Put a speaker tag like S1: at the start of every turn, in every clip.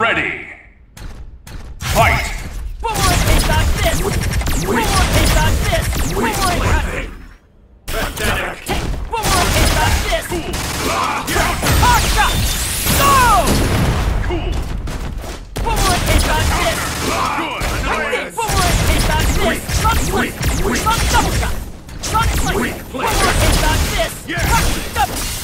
S1: Ready. Fight. Boy, it's not this. Boy, it's not this. Boy, it's Pathetic. Boy, it's not this. Hot shot. Go. Cool. Boy, it's not this. Good. Nice. Boy, it's not this. Not quick. Not double shot. Not quick. Boy, it's not this. Yeah. Double.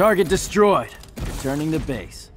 S1: Target destroyed. Returning to base.